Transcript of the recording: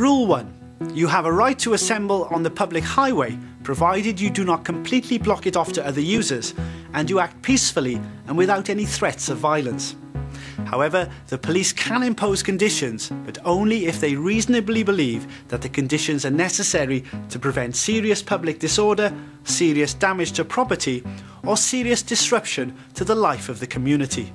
Rule 1. You have a right to assemble on the public highway provided you do not completely block it off to other users and you act peacefully and without any threats of violence. However, the police can impose conditions, but only if they reasonably believe that the conditions are necessary to prevent serious public disorder, serious damage to property, or serious disruption to the life of the community.